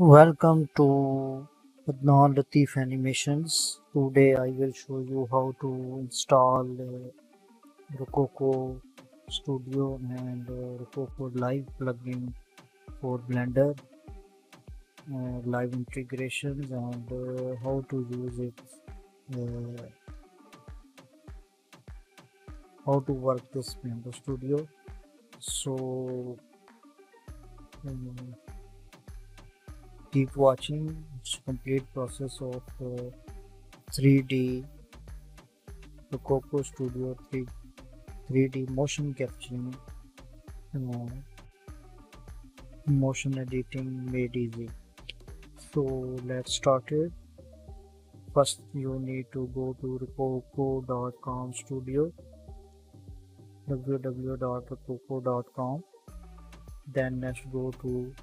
Welcome to Adnan Latif Animations. Today I will show you how to install uh, Rokoko Studio and uh, Rokoko Live plugin for Blender, uh, live integrations and uh, how to use it, uh, how to work this Blender Studio. So um, keep watching. It's complete process of uh, 3d the coco studio 3 3d motion capturing uh, motion editing made easy. So let's start it. First you need to go to rokoko.com studio www.rokoko.com then let's go to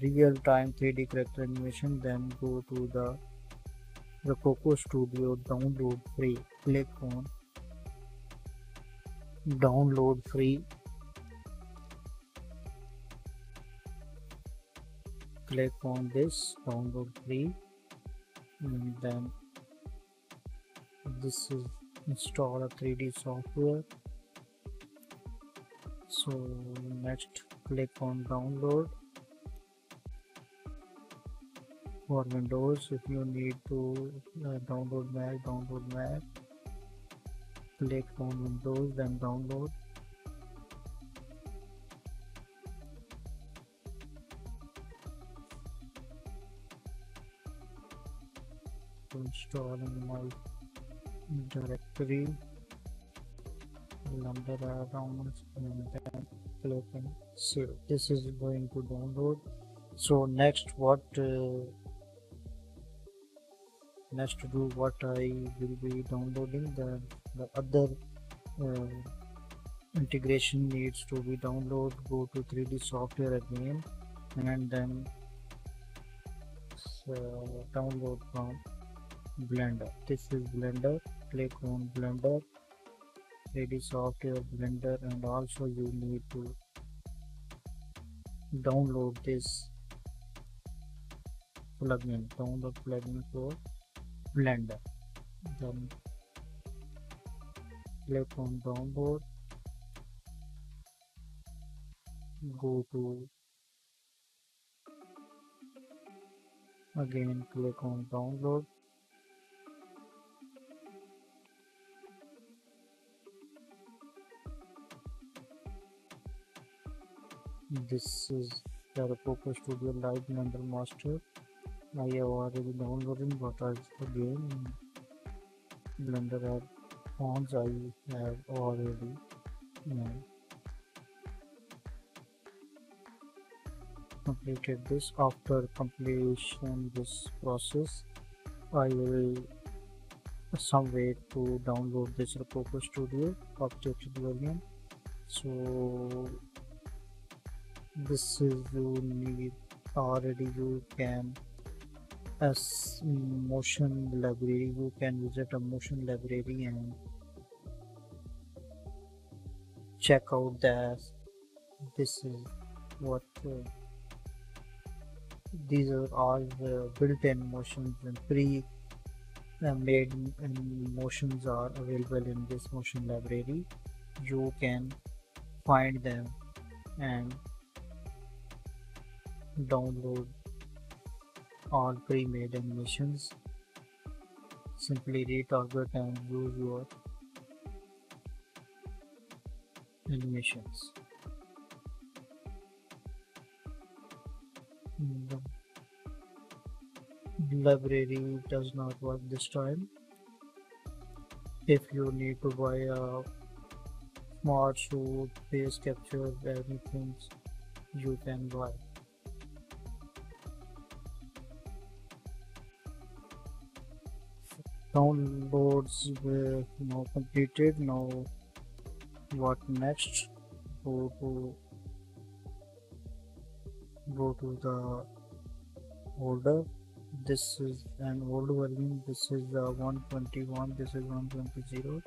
real-time 3D character animation then go to the Rokoko Studio download free. Click on download free. Click on this download free. And then this is install a 3d software. So next click on download for windows if you need to uh, download mac download mac click on windows then download. Install in my directory. Number around and then click and save. This is going to download. So next what uh, next to do what I will be downloading. The, the other uh, integration needs to be download go to 3d software again and then download from blender. This is blender click on blender 3d software blender and also you need to download this plugin. Download plugin for blender. Then click on download. Go to again click on download. This is the Rokoko Studio Live Blender Master I have already downloaded but I again Blender add fonts I have already uh, completed this after completion this process. I will some way to download this Rokoko Studio updated version so this is you need already you can as motion library. You can visit a motion library and check out that this is what uh, these are all the built-in motions and pre made motions are available in this motion library. You can find them and download all pre-made animations. Simply retarget and use your animations. The library does not work this time. If you need to buy a Smartsuit face capture anything you can buy downloads were now completed. Now what next? Go to go to the folder this is an old version. This is uh, 121 this is 120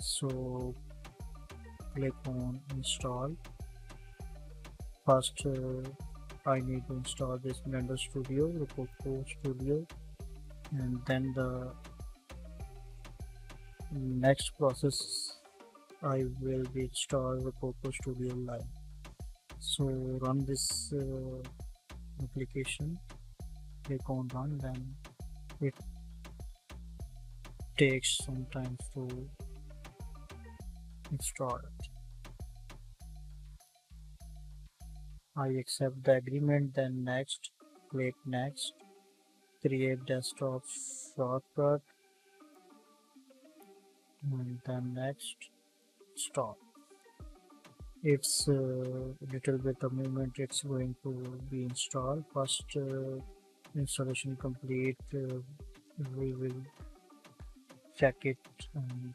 so click on install. First uh, I need to install this Blender Studio, Rokoko Studio. And then the next process I will be install Rokoko Studio Live. So run this uh, application click on run then it takes some time to install it. I accept the agreement then next click next create desktop shortcut and then next stop. It's a little bit of moment it's going to be installed. First uh, installation complete. Uh, we will check it and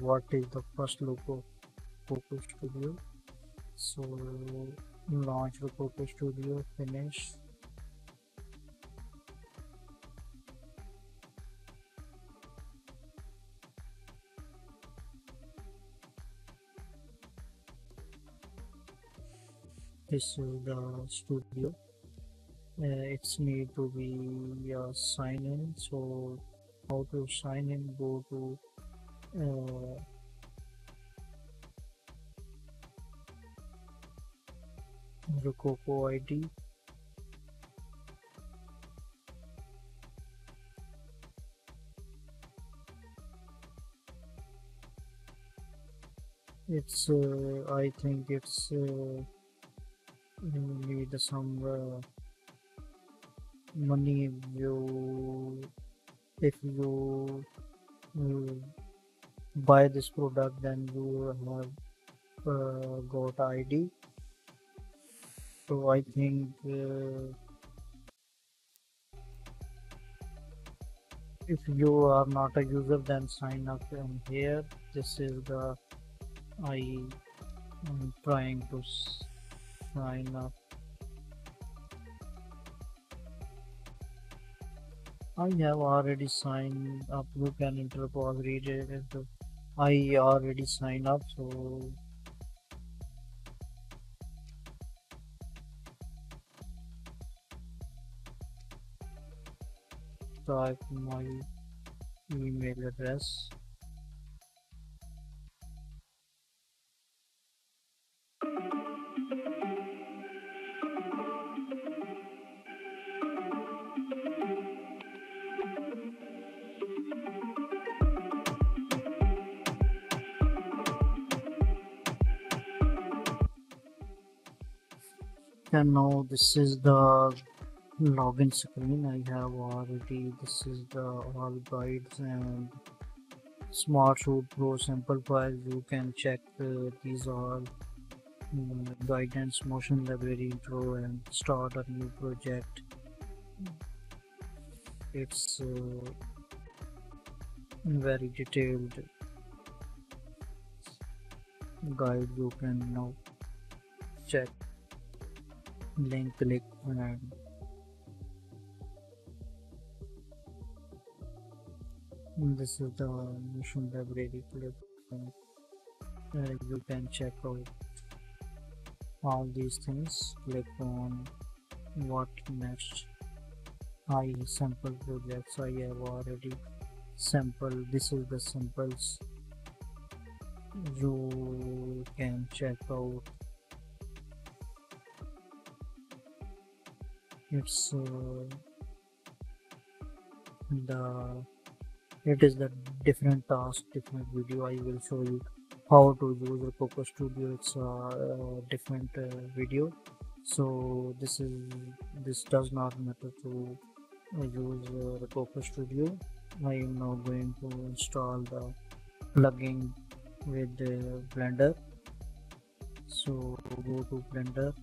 what is the first logo Rokoko Studio. So launch Rokoko Studio finish this is the studio. Uh, it's need to be uh, sign in. So how to sign in go to uh, Rokoko ID it's uh, I think it's uh, need some uh, money you if you, you buy this product then you have uh, got id so i think uh, if you are not a user then sign up in here. This is the i am trying to sign up uh, I have already signed up. You can read it I already signed up so. Type my email address and now this is the login screen. I have already this is the all guides and Smartsuit Pro sample files you can check uh, these are um, guidance motion library intro and start a new project. It's uh, very detailed guide you can now check link click and this is the motion library clip uh, you can check out all these things click on what next. I sample projects I have already sample this is the samples. You can check out it's uh, the it is the different task different video. I will show you how to use Rokoko studio. It's a uh, different uh, video. So this is this does not matter to uh, use uh, Rokoko studio. I am now going to install the plugin with the blender. So go to blender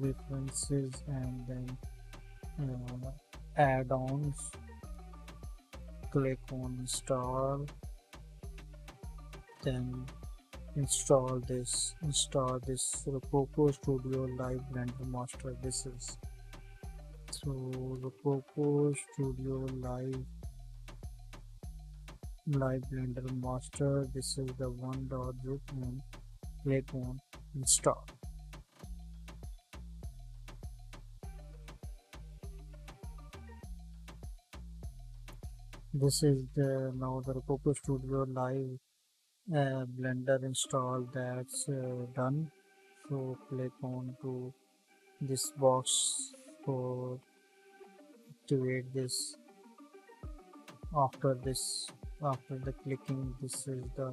preferences and then uh, add-ons. Click on install. Then install this install this Rokoko Studio Live Blender Master. This is so Rokoko Studio Live Live Blender Master. This is the one dot and click on install this is the now the Rokoko Studio Live uh, blender install that's uh, done. So click on to this box for activate this. After this after the clicking this is the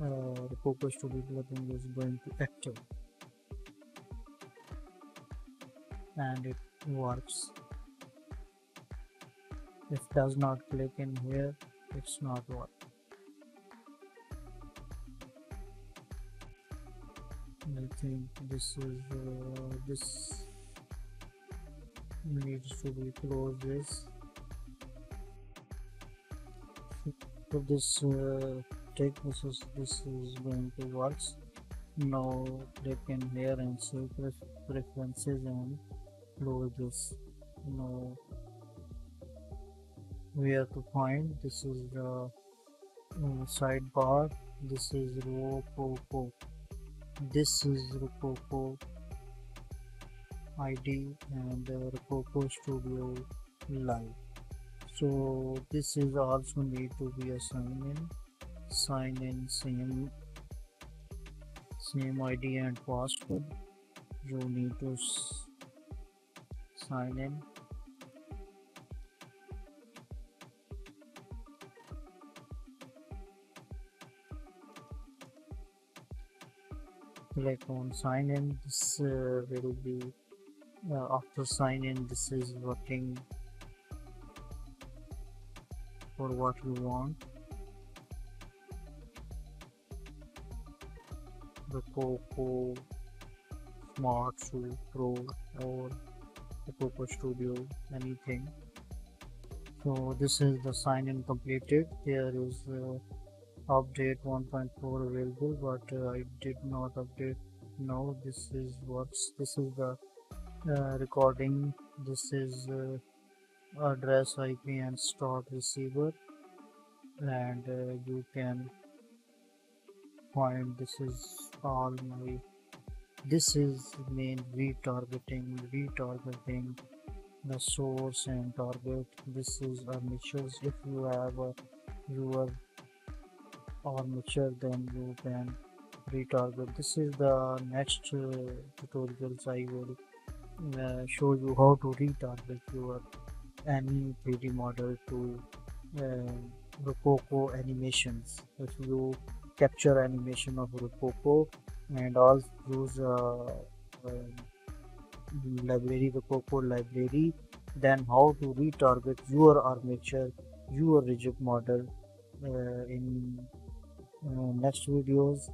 uh, the Studio plugin is going to active and it works if does not click in here it's not work I think this is uh, this needs to be closed this so this uh, take this is this is going to work now click in here and save preferences and close this. Now where to find this is the uh, sidebar. This is row popo this is Rokoko ID and uh, Rokoko Studio Live. So this is also need to be a sign in, sign in same same ID and password. You need to sign in click on sign in this uh, will be uh, after sign in this is working for what you want. The Poco Smartsuit Pro or Rokoko Studio anything. So this is the sign in completed. There is uh, update 1.4 available but uh, I did not update. Now this is what's this is the uh, recording. This is uh, address IP and start receiver. And uh, you can find this is all my this is main retargeting retargeting the source and target. This is armatures if you have a viewer or mature then you can retarget this is the next uh, tutorials i will uh, show you how to retarget your any 3d model to uh, Rokoko animations. If you capture animation of Rokoko and all use uh, uh, library Rokoko library then how to retarget your armature your rigid model uh, in next videos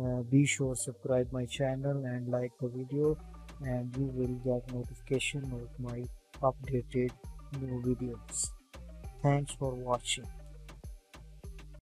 uh, be sure subscribe my channel and like the video and you will get notification of my updated new videos. Thanks for watching